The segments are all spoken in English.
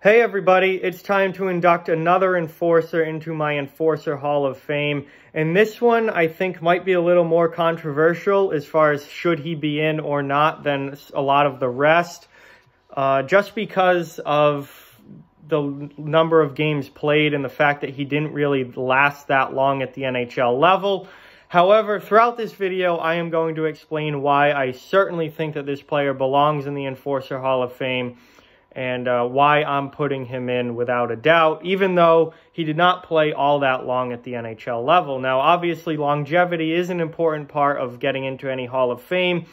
Hey everybody, it's time to induct another enforcer into my Enforcer Hall of Fame. And this one I think might be a little more controversial as far as should he be in or not than a lot of the rest. Uh, just because of the number of games played and the fact that he didn't really last that long at the NHL level. However, throughout this video, I am going to explain why I certainly think that this player belongs in the Enforcer Hall of Fame and uh, why I'm putting him in without a doubt, even though he did not play all that long at the NHL level. Now, obviously, longevity is an important part of getting into any Hall of Fame.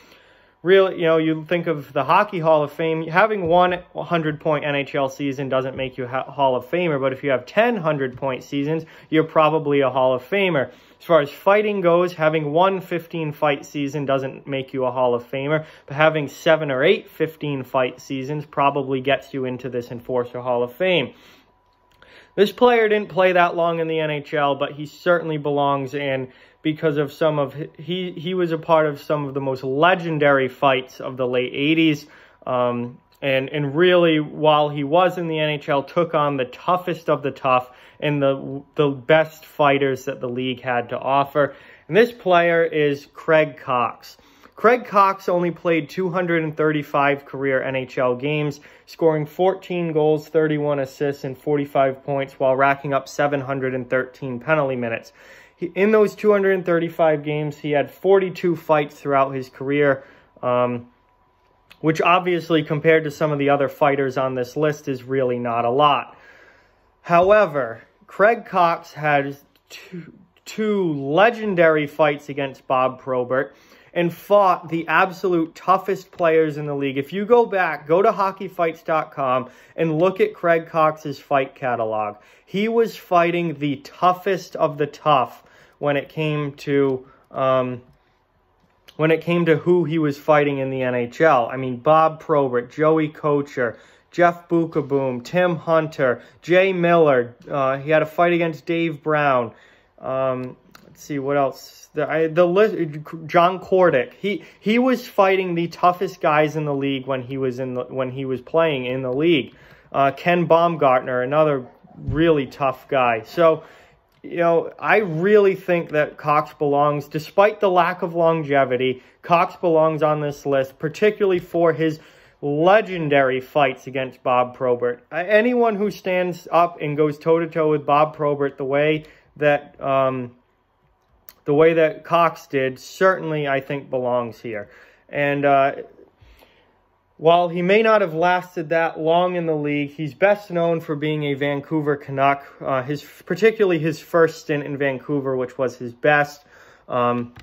Really, you know, you think of the Hockey Hall of Fame, having one 100-point NHL season doesn't make you a Hall of Famer, but if you have 10 100-point seasons, you're probably a Hall of Famer. As far as fighting goes, having one 15 fight season doesn't make you a Hall of Famer, but having seven or eight 15 fight seasons probably gets you into this Enforcer Hall of Fame. This player didn't play that long in the NHL, but he certainly belongs in because of some of he he was a part of some of the most legendary fights of the late 80s. Um, and and really while he was in the NHL took on the toughest of the tough and the the best fighters that the league had to offer. And this player is Craig Coxe. Craig Coxe only played 235 career NHL games, scoring 14 goals, 31 assists, and 45 points while racking up 713 penalty minutes. He, in those 235 games, he had 42 fights throughout his career. Um, which obviously compared to some of the other fighters on this list is really not a lot. However, Craig Coxe had two, two legendary fights against Bob Probert and fought the absolute toughest players in the league. If you go back, go to hockeyfights.com and look at Craig Coxe's fight catalog. He was fighting the toughest of the tough when it came to um, when it came to who he was fighting in the NHL. I mean, Bob Probert, Joey Kocur, Jeff Beukeboom, Tim Hunter, Jay Miller. Uh, he had a fight against Dave Brown. Um, let's see what else. The, I, the list, John Kordic. He he was fighting the toughest guys in the league when he was in the, when he was playing in the league. Uh, Ken Baumgartner, another really tough guy. So you know, I really think that Coxe belongs, despite the lack of longevity, Coxe belongs on this list, particularly for his legendary fights against Bob Probert. Anyone who stands up and goes toe-to-toe with Bob Probert the way that um, the way that Coxe did, certainly I think belongs here. And uh, while he may not have lasted that long in the league, he's best known for being a Vancouver Canuck, uh, his particularly his first stint in Vancouver, which was his best. Um,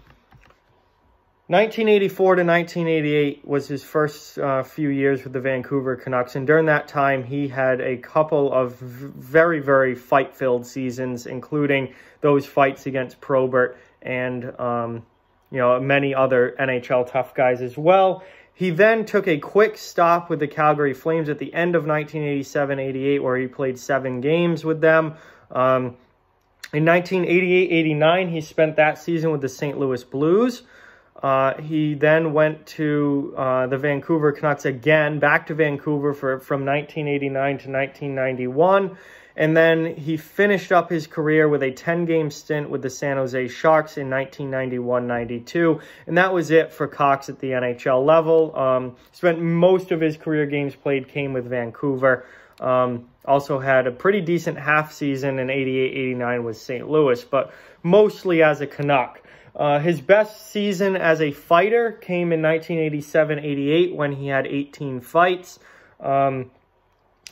1984 to 1988 was his first uh, few years with the Vancouver Canucks, and during that time, he had a couple of very, very fight-filled seasons, including those fights against Probert and um, you know many other NHL tough guys as well. He then took a quick stop with the Calgary Flames at the end of 1987-88, where he played seven games with them. Um, in 1988-89, he spent that season with the St. Louis Blues. Uh, he then went to uh, the Vancouver Canucks again, back to Vancouver for from 1989 to 1991. And then he finished up his career with a 10-game stint with the San Jose Sharks in 1991-92. And that was it for Coxe at the NHL level. Um, spent most of his career games played came with Vancouver. Um, also had a pretty decent half season in 88-89 with St. Louis, but mostly as a Canuck. Uh, his best season as a fighter came in 1987-88 when he had 18 fights. Um,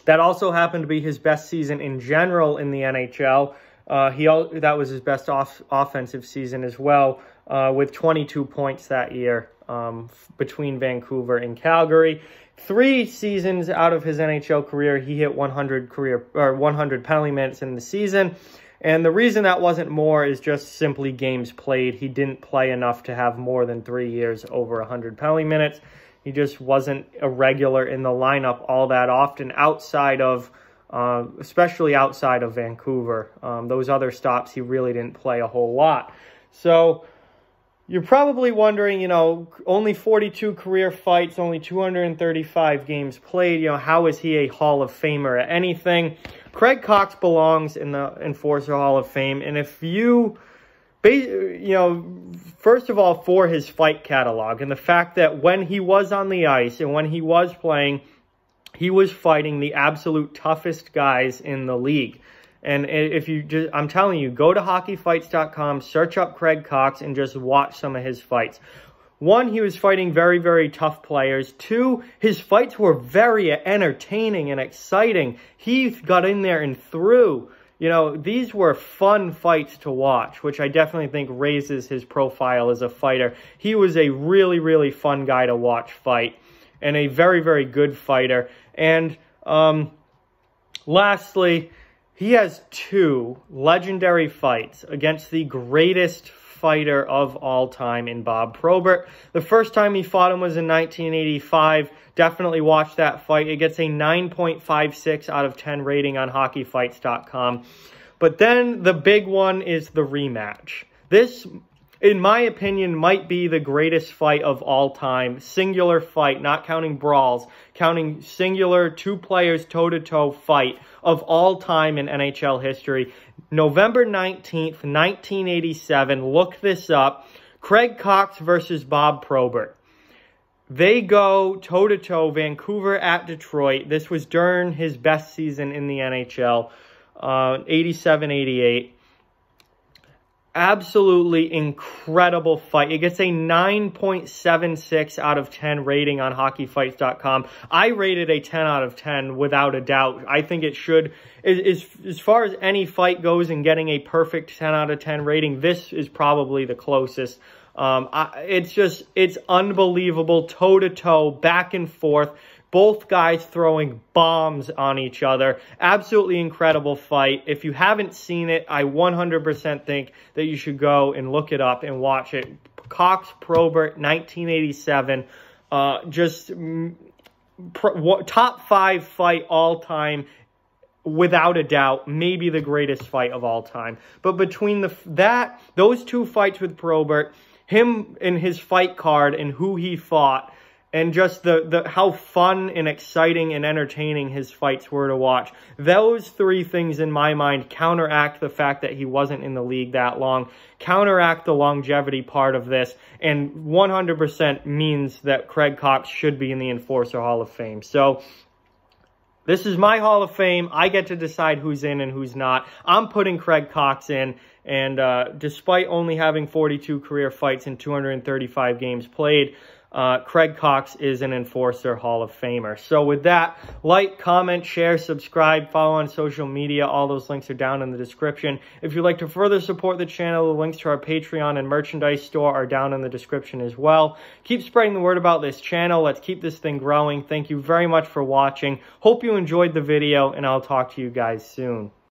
that also happened to be his best season in general in the NHL. Uh, he that was his best off, offensive season as well, uh, with 22 points that year um, between Vancouver and Calgary. Three seasons out of his NHL career, he hit 100 career or 100 penalty minutes in the season. And the reason that wasn't more is just simply games played. He didn't play enough to have more than three years over 100 penalty minutes. He just wasn't a regular in the lineup all that often outside of, uh, especially outside of Vancouver. Um, those other stops, he really didn't play a whole lot. So, you're probably wondering, you know, only 42 career fights, only 235 games played. You know, how is he a Hall of Famer at anything? Craig Coxe belongs in the Enforcer Hall of Fame. And if you, you know, first of all, for his fight catalog and the fact that when he was on the ice and when he was playing, he was fighting the absolute toughest guys in the league. And if you just, I'm telling you, go to hockeyfights.com, search up Craig Coxe, and just watch some of his fights. One, he was fighting very, very tough players. Two, his fights were very entertaining and exciting. He got in there and threw. You know, these were fun fights to watch, which I definitely think raises his profile as a fighter. He was a really, really fun guy to watch fight and a very, very good fighter. And um, lastly, he has two legendary fights against the greatest fighter of all time in Bob Probert. The first time he fought him was in 1985. Definitely watch that fight. It gets a 9.56 out of 10 rating on hockeyfights.com. But then the big one is the rematch. This in my opinion, might be the greatest fight of all time. Singular fight, not counting brawls, counting singular two players toe-to-toe -to -toe fight of all time in NHL history. November 19th, 1987. Look this up. Craig Coxe versus Bob Probert. They go toe-to-toe, -to -toe, Vancouver at Detroit. This was during his best season in the NHL, 87-88. Uh, absolutely incredible fight. It gets a 9.76 out of 10 rating on hockeyfights.com. I rated a 10 out of 10 without a doubt. I think it should, as, as far as any fight goes and getting a perfect 10 out of 10 rating, this is probably the closest. Um, I, it's just, it's unbelievable, toe to toe, back and forth. Both guys throwing bombs on each other. Absolutely incredible fight. If you haven't seen it, I 100% think that you should go and look it up and watch it. Coxe Probert, 1987. Uh, just top five fight all time without a doubt, maybe the greatest fight of all time. But between the that those two fights with Probert, him and his fight card and who he fought, and just the, the how fun and exciting and entertaining his fights were to watch. Those three things in my mind counteract the fact that he wasn't in the league that long, counteract the longevity part of this, and 100% means that Craig Coxe should be in the Enforcer Hall of Fame. So this is my Hall of Fame. I get to decide who's in and who's not. I'm putting Craig Coxe in, and uh, despite only having 42 career fights and 235 games played, uh, Craig Coxe is an Enforcer Hall of Famer. So with that, like, comment, share, subscribe, follow on social media. All those links are down in the description. If you'd like to further support the channel, the links to our Patreon and merchandise store are down in the description as well. Keep spreading the word about this channel. Let's keep this thing growing. Thank you very much for watching. Hope you enjoyed the video, and I'll talk to you guys soon.